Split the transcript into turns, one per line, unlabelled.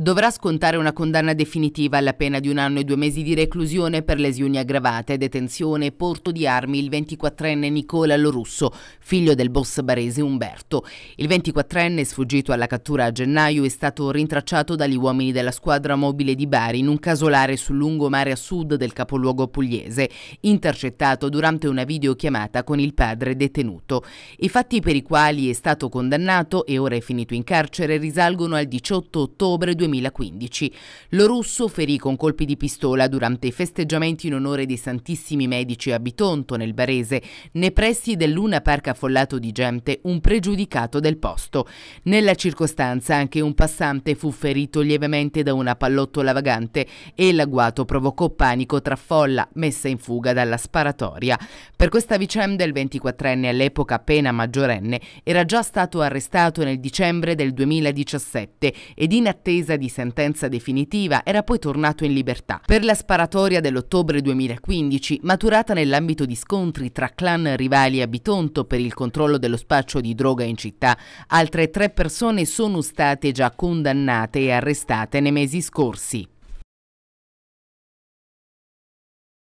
dovrà scontare una condanna definitiva alla pena di un anno e due mesi di reclusione per lesioni aggravate, detenzione e porto di armi il 24enne Nicola Lorusso, figlio del boss barese Umberto. Il 24enne, sfuggito alla cattura a gennaio, è stato rintracciato dagli uomini della squadra mobile di Bari in un casolare sul lungomare a sud del capoluogo pugliese, intercettato durante una videochiamata con il padre detenuto. I fatti per i quali è stato condannato e ora è finito in carcere risalgono al 18 ottobre 2020 2015. Lo russo ferì con colpi di pistola durante i festeggiamenti in onore dei Santissimi Medici a Bitonto, nel Barese, nei pressi del Luna Park affollato di gente, un pregiudicato del posto. Nella circostanza anche un passante fu ferito lievemente da una pallottola vagante e l'agguato provocò panico tra folla messa in fuga dalla sparatoria. Per questa vicenda il 24enne all'epoca appena maggiorenne era già stato arrestato nel dicembre del 2017 ed in attesa di sentenza definitiva, era poi tornato in libertà. Per la sparatoria dell'ottobre 2015, maturata nell'ambito di scontri tra clan rivali a Bitonto per il controllo dello spaccio di droga in città, altre tre persone sono state già condannate e arrestate nei mesi scorsi.